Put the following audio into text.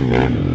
Amen.